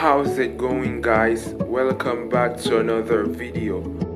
how's it going guys? Welcome back to another video.